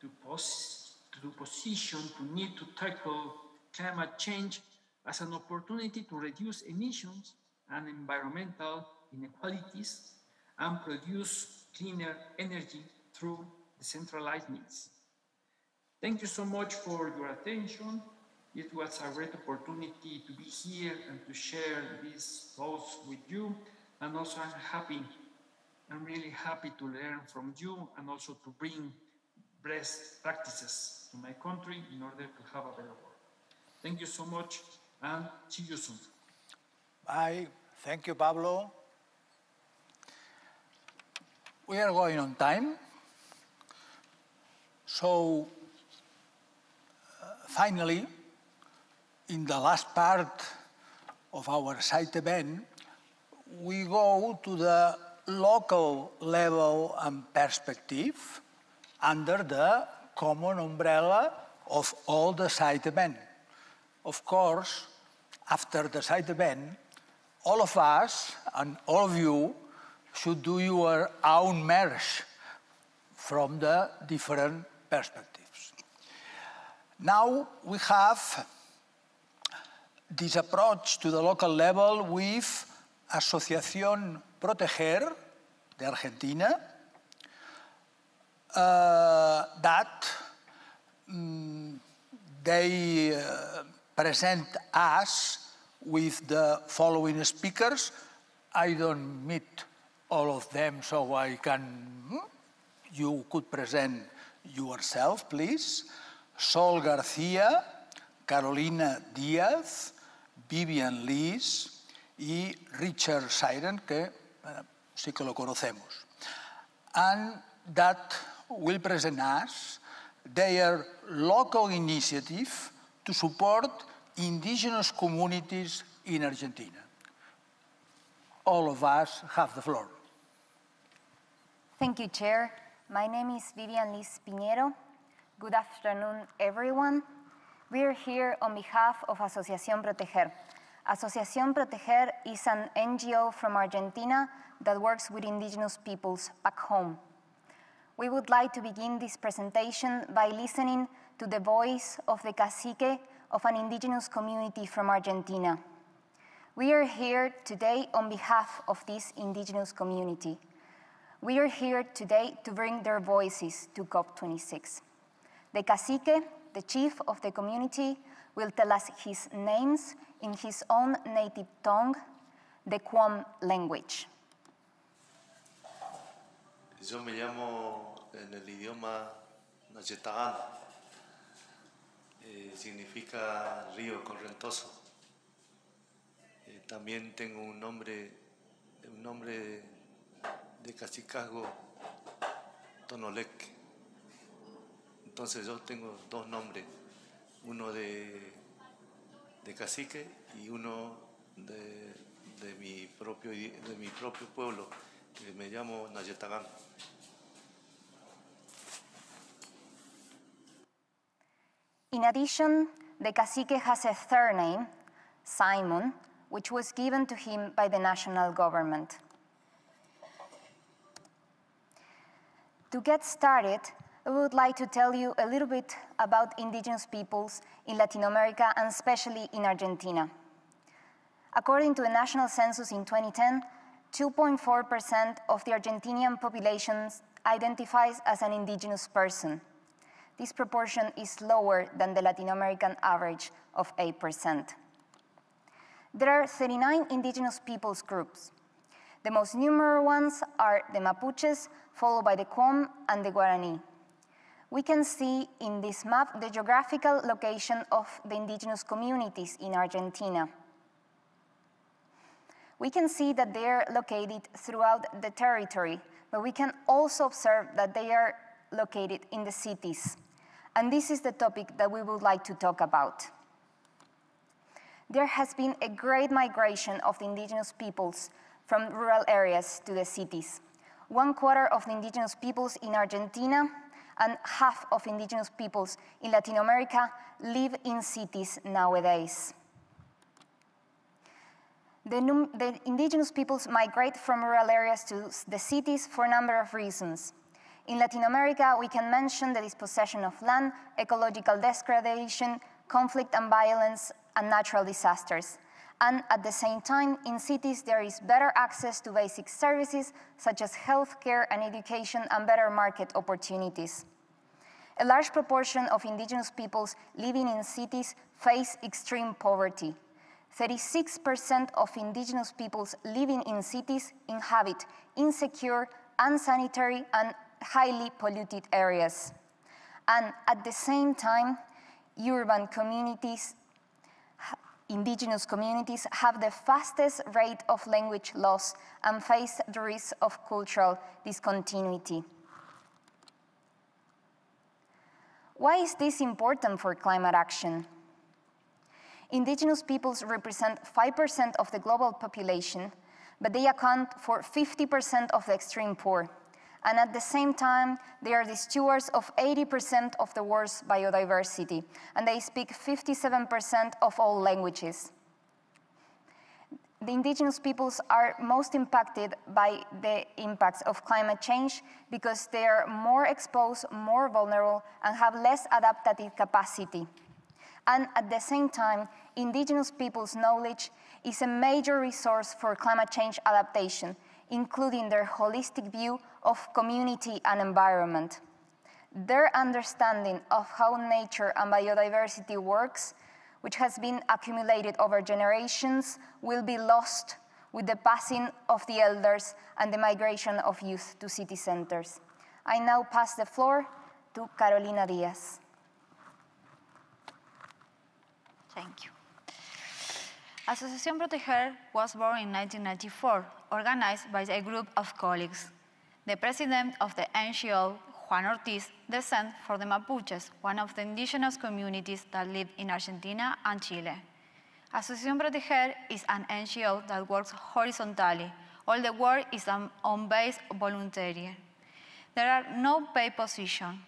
to, pos to position to need to tackle climate change as an opportunity to reduce emissions and environmental inequalities and produce cleaner energy through decentralized means. Thank you so much for your attention. It was a great opportunity to be here and to share these thoughts with you. And also I'm happy, I'm really happy to learn from you and also to bring best practices to my country in order to have a better world. Thank you so much and see you soon. Bye. Thank you, Pablo. we are going on time. So uh, finally, in the last part of our site event, we go to the local level and perspective under the common umbrella of all the site event. Of course, after the side event, all of us and all of you should do your own merge from the different perspectives. Now we have this approach to the local level with Asociación Proteger de Argentina uh, that um, they uh, present us with the following speakers. I don't meet all of them, so I can, hmm, you could present yourself, please. Sol García, Carolina Díaz, Vivian Lees y Richard Siren, que uh, sí que lo conocemos. And that will present us their local initiative to support indigenous communities in Argentina. All of us have the floor. Thank you, Chair. My name is Vivian Lis Piñero. Good afternoon, everyone. We are here on behalf of Asociación Proteger. Asociación Proteger is an NGO from Argentina that works with indigenous peoples back home. We would like to begin this presentation by listening to the voice of the cacique of an indigenous community from Argentina. We are here today on behalf of this indigenous community. We are here today to bring their voices to COP26. The cacique, the chief of the community, will tell us his names in his own native tongue, the Qom language. Yo me llamo en el idioma Nayetagán, eh, significa río correntoso. Eh, también tengo un nombre, un nombre de cacicazgo Tonolec. Entonces yo tengo dos nombres, uno de, de cacique y uno de, de, mi propio, de mi propio pueblo, que me llamo Nayetagán. In addition, the cacique has a third name, Simon, which was given to him by the national government. To get started, I would like to tell you a little bit about indigenous peoples in Latin America and especially in Argentina. According to the national census in 2010, 2.4% of the Argentinian population identifies as an indigenous person. This proportion is lower than the Latin American average of 8%. There are 39 indigenous peoples groups. The most numerous ones are the Mapuches, followed by the Qom and the Guarani. We can see in this map the geographical location of the indigenous communities in Argentina. We can see that they are located throughout the territory, but we can also observe that they are located in the cities. And this is the topic that we would like to talk about. There has been a great migration of the indigenous peoples from rural areas to the cities. One quarter of the indigenous peoples in Argentina and half of indigenous peoples in Latin America live in cities nowadays. The, the, indigenous peoples migrate from rural areas to the cities for a number of reasons. In Latin America, we can mention the dispossession of land, ecological degradation, conflict and violence, and natural disasters. And at the same time, in cities, there is better access to basic services such as healthcare and education and better market opportunities. A large proportion of indigenous peoples living in cities face extreme poverty. 36% of indigenous peoples living in cities inhabit insecure, unsanitary, and highly polluted areas. And at the same time, urban communities indigenous communities have the fastest rate of language loss and face the risk of cultural discontinuity. Why is this important for climate action? Indigenous peoples represent 5% of the global population, but they account for 50% of the extreme poor. And at the same time, they are the stewards of 80% of the world's biodiversity, and they speak 57% of all languages. The indigenous peoples are most impacted by the impacts of climate change because they are more exposed, more vulnerable, and have less adaptive capacity. And at the same time, indigenous peoples' knowledge is a major resource for climate change adaptation, including their holistic view of community and environment. Their understanding of how nature and biodiversity works, which has been accumulated over generations, will be lost with the passing of the elders and the migration of youth to city centers. I now pass the floor to Carolina Diaz. Thank you. Asociación Proteger was born in 1994, organized by a group of colleagues. The president of the NGO, Juan Ortiz, descends from the Mapuches, one of the indigenous communities that live in Argentina and Chile. Asociación Proteger is an NGO that works horizontally. All the work is on base voluntary. There are no paid positions.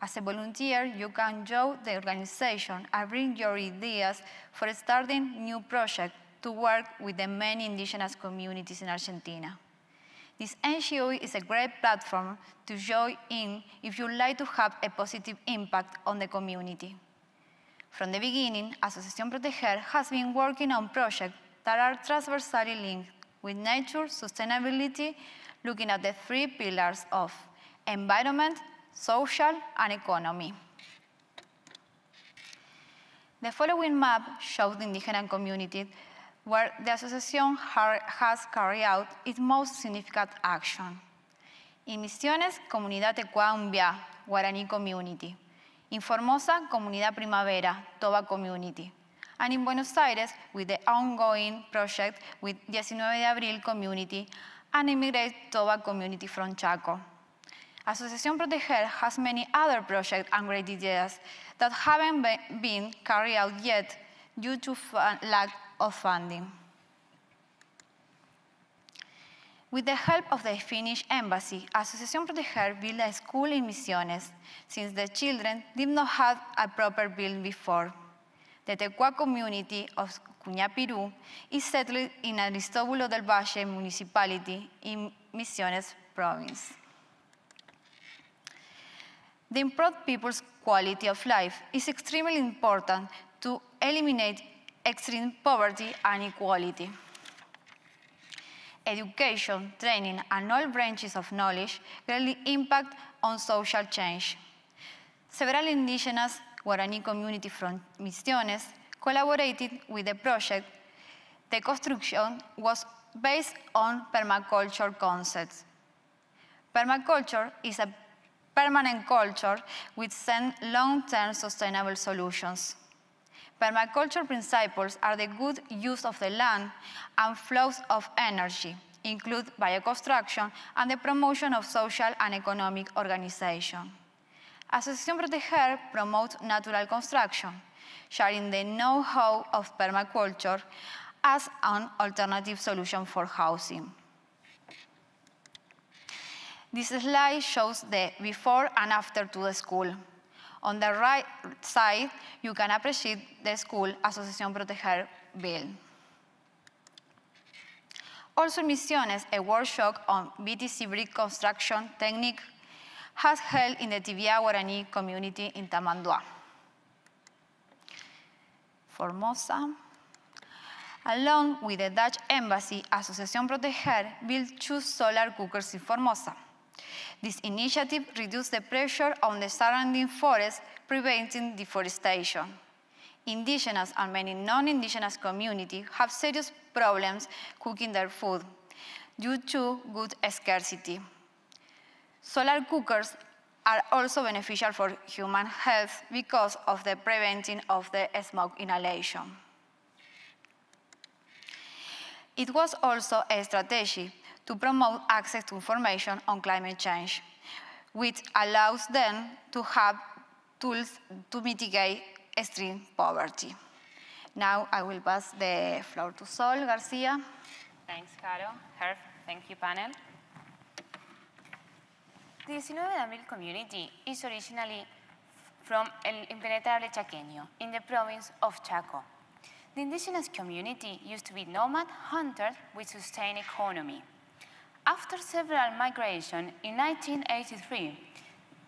As a volunteer, you can join the organization and bring your ideas for starting new projects to work with the many indigenous communities in Argentina. This NGO is a great platform to join in if you'd like to have a positive impact on the community. From the beginning, Asociación Proteger has been working on projects that are transversally linked with nature, sustainability, looking at the three pillars of environment, social, and economy. The following map shows the indigenous community where the association has carried out its most significant action. In Misiones, Comunidad Tecuambia, Guarani Community. In Formosa, Comunidad Primavera, Toba Community. And in Buenos Aires, with the ongoing project with 19 de Abril Community and Immigrate Toba Community from Chaco. Asociación Proteger has many other projects and great ideas that haven't been carried out yet due to lack of funding. With the help of the Finnish embassy, Asociación Proteger built a school in Misiones, since the children did not have a proper building before. The Tecua community of Cuñapirú is settled in Aristóbulo del Valle municipality in Misiones province. The improved people's quality of life is extremely important to eliminate extreme poverty and inequality. Education, training, and all branches of knowledge greatly impact on social change. Several indigenous Guarani community from Misiones collaborated with the project. The construction was based on permaculture concepts. Permaculture is a permanent culture with long-term sustainable solutions. Permaculture principles are the good use of the land and flows of energy, include bioconstruction and the promotion of social and economic organization. Asociación Proteger promotes natural construction, sharing the know-how of permaculture as an alternative solution for housing. This slide shows the before and after to the school. On the right side, you can appreciate the school Asociación Proteger built. Also in Misiones, a workshop on BTC brick construction technique has held in the Tibia Guarani community in Tamanduá. Formosa. Along with the Dutch embassy, Asociación Proteger built two solar cookers in Formosa. This initiative reduced the pressure on the surrounding forest, preventing deforestation. Indigenous and many non-indigenous communities have serious problems cooking their food due to wood scarcity. Solar cookers are also beneficial for human health because of the preventing of the smoke inhalation. It was also a strategy to promote access to information on climate change, which allows them to have tools to mitigate extreme poverty. Now I will pass the floor to Sol Garcia. Thanks, Caro. Thank you, panel. The 19 de Abril community is originally from El Impenetrable Chaqueño in the province of Chaco. The indigenous community used to be nomad hunters with sustained economy. After several migrations in 1983,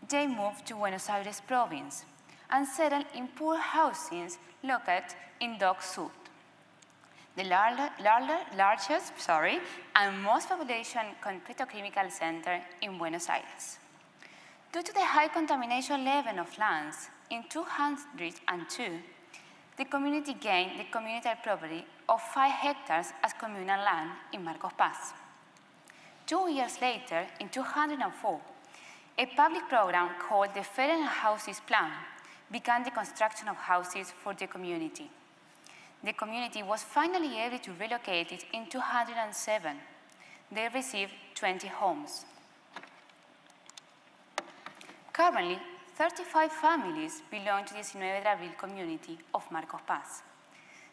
they moved to Buenos Aires province and settled in poor housings located in Dock Sud, the largest sorry, and most population petrochemical center in Buenos Aires. Due to the high contamination level of lands, in 202, the community gained the communal property of 5 hectares as communal land in Marcos Paz. Two years later, in 2004, a public program called the Federal Houses Plan began the construction of houses for the community. The community was finally able to relocate it in 2007. They received 20 homes. Currently, 35 families belong to the 19 de Abril community of Marcos Paz.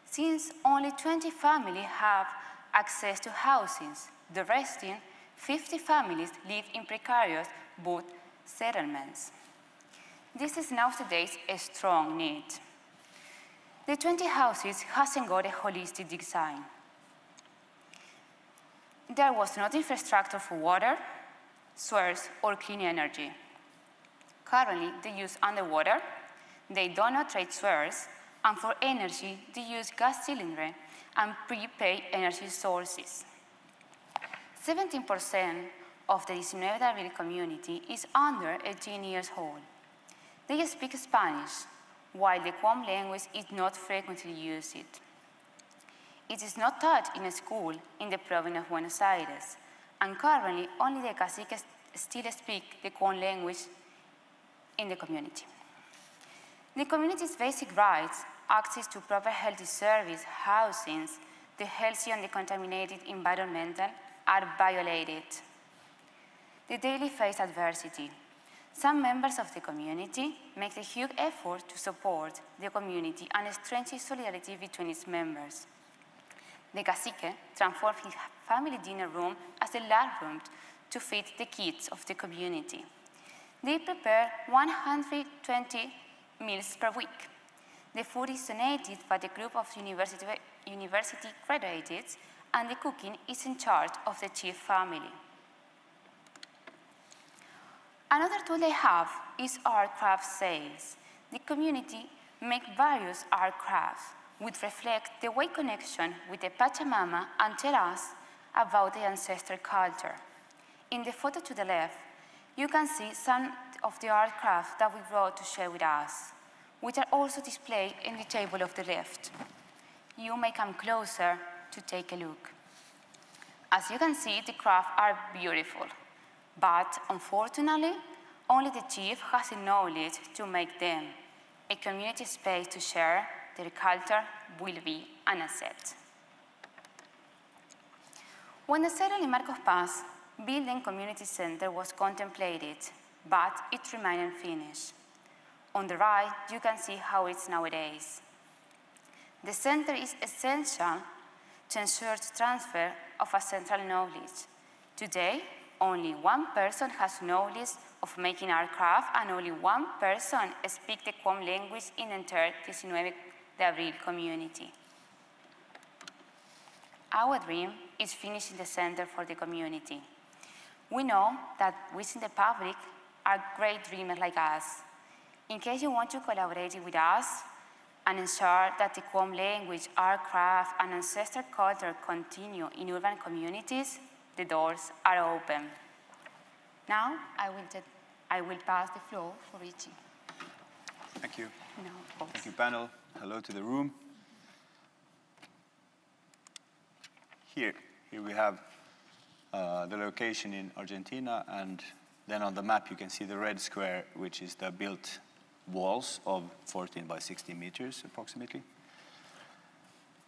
Since only 20 families have access to houses, the resting 50 families live in precarious boat settlements. This is nowadays a strong need. The 20 houses hasn't got a holistic design. There was not infrastructure for water, sewers, or clean energy. Currently, they use underwater, they do not trade sewers, and for energy, they use gas cylinder and prepaid energy sources. 17% of the 19 de community is under 18 years old. They speak Spanish, while the Qom language is not frequently used. It is not taught in a school in the province of Buenos Aires, and currently only the caciques still speak the Qom language in the community. The community's basic rights, access to proper healthy service, housing, the healthy and decontaminated environmental, are violated. They daily face adversity. Some members of the community make a huge effort to support the community and strengthen solidarity between its members. The cacique transformed his family dinner room as a large room to feed the kids of the community. They prepare 120 meals per week. The food is donated by the group of university, university graduates and the cooking is in charge of the chief family. Another tool they have is art craft sales. The community make various art crafts which reflect the way connection with the Pachamama and tell us about the ancestral culture. In the photo to the left, you can see some of the art crafts that we brought to share with us, which are also displayed in the table of the left. You may come closer to take a look. As you can see, the crafts are beautiful, but unfortunately, only the chief has the knowledge to make them. A community space to share their culture will be an asset. When the settle in Marcos Paz, building community center was contemplated, but it remained unfinished. On the right, you can see how it's nowadays. The center is essential to ensure the transfer of a central knowledge. Today, only one person has knowledge of making aircraft and only one person speaks the Qom language in the entire 19 de Abril community. Our dream is finishing the center for the community. We know that within the public are great dreamers like us. In case you want to collaborate with us, and ensure that the Qom language, art, craft, and ancestral culture continue in urban communities, the doors are open. Now, I will, I will pass the floor for Richie. Thank you. No, Thank you, panel. Hello to the room. Here, here we have uh, the location in Argentina, and then on the map you can see the red square, which is the built walls of 14 by 16 meters approximately.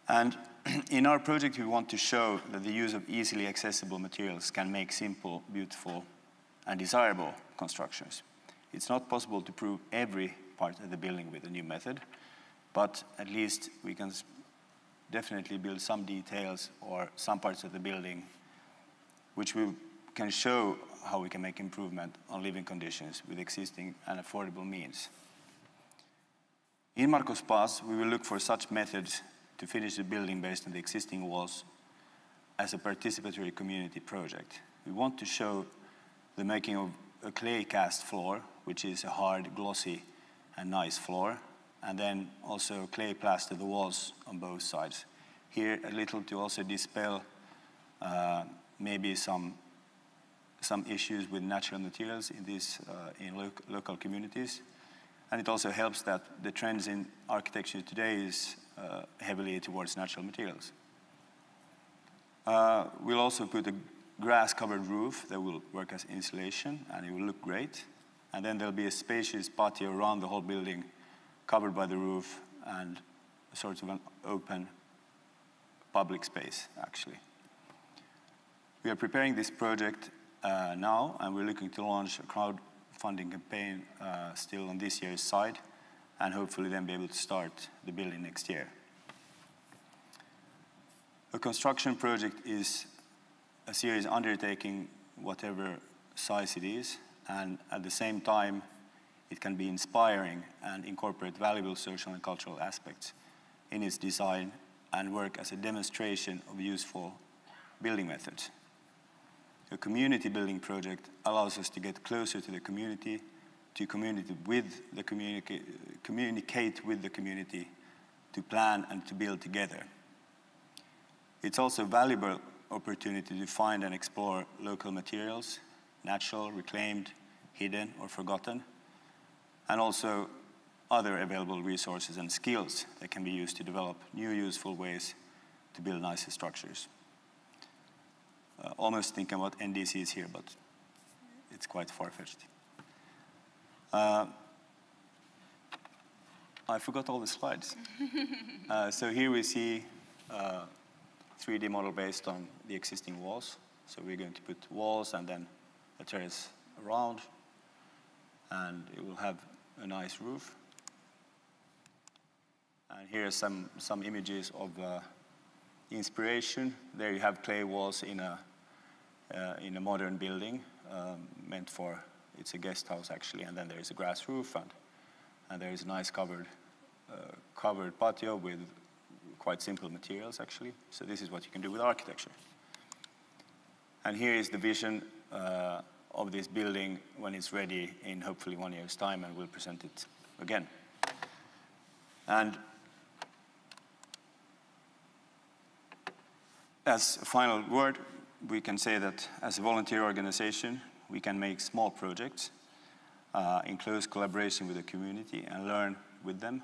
And in our project, we want to show that the use of easily accessible materials can make simple, beautiful, and desirable constructions. It's not possible to prove every part of the building with a new method, but at least we can definitely build some details or some parts of the building which we can show how we can make improvement on living conditions with existing and affordable means. In Marcos Paz, we will look for such methods to finish the building based on the existing walls as a participatory community project. We want to show the making of a clay cast floor, which is a hard, glossy, and nice floor, and then also clay plaster the walls on both sides. Here, a little to also dispel uh, maybe some some issues with natural materials in these uh, in lo local communities, and it also helps that the trends in architecture today is uh, heavily towards natural materials. Uh, we'll also put a grass-covered roof that will work as insulation, and it will look great. And then there'll be a spacious patio around the whole building, covered by the roof, and a sort of an open public space, actually. We are preparing this project uh, now, and we're looking to launch a crowdfunding campaign uh, still on this year's side, and hopefully then be able to start the building next year. A construction project is a serious undertaking, whatever size it is, and at the same time, it can be inspiring and incorporate valuable social and cultural aspects in its design and work as a demonstration of useful building methods. A community building project allows us to get closer to the community, to community with the communica communicate with the community, to plan and to build together. It's also a valuable opportunity to find and explore local materials, natural, reclaimed, hidden, or forgotten, and also other available resources and skills that can be used to develop new useful ways to build nicer structures. Uh, almost thinking about NDCs here, but it's quite far-fetched. Uh, I forgot all the slides. uh, so here we see a 3D model based on the existing walls. So we're going to put walls and then a terrace around, and it will have a nice roof. And here are some, some images of uh, inspiration. There you have clay walls in a, uh, in a modern building um, meant for, it's a guest house actually, and then there is a grass roof and, and there is a nice covered, uh, covered patio with quite simple materials actually. So this is what you can do with architecture. And here is the vision uh, of this building when it's ready in hopefully one year's time and we'll present it again. And As a final word, we can say that as a volunteer organization, we can make small projects uh, in close collaboration with the community and learn with them.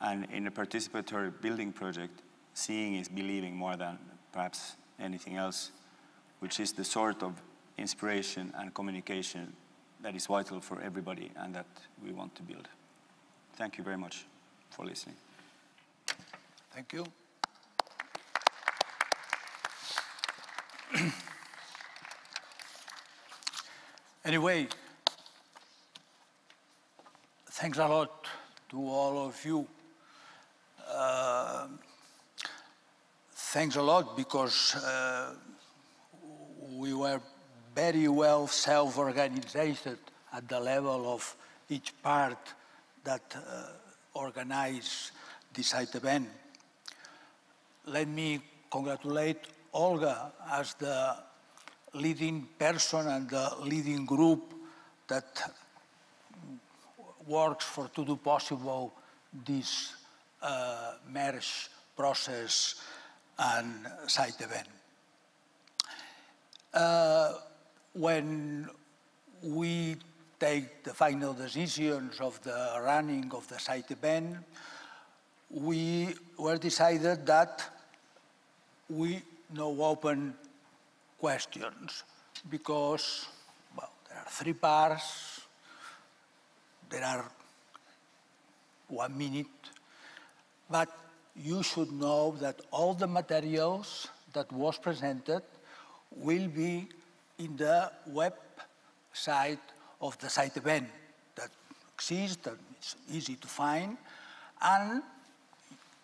And in a participatory building project, seeing is believing more than perhaps anything else, which is the sort of inspiration and communication that is vital for everybody and that we want to build. Thank you very much for listening. Thank you. anyway, thanks a lot to all of you. Uh, thanks a lot because uh, we were very well self-organized at the level of each part that uh, organized this event. Let me congratulate Olga as the leading person and the leading group that works for to do possible this uh, merge process and site event. Uh, when we take the final decisions of the running of the site event, we were decided that we no open questions because, well, there are three parts, there are one minute, but you should know that all the materials that was presented will be in the website of the site event that exists, that it's easy to find, and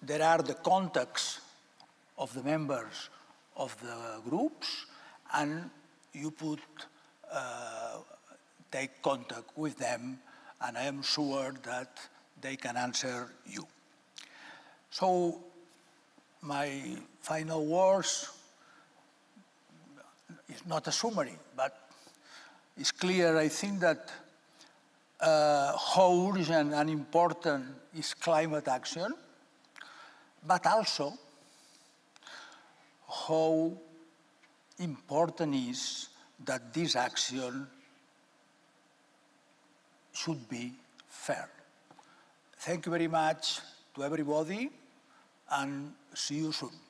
there are the contacts of the members of the groups, and you put, uh, take contact with them, and I am sure that they can answer you. So my final words is not a summary, but it's clear, I think that uh, how urgent and important is climate action, but also how important is that this action should be fair. Thank you very much to everybody and see you soon.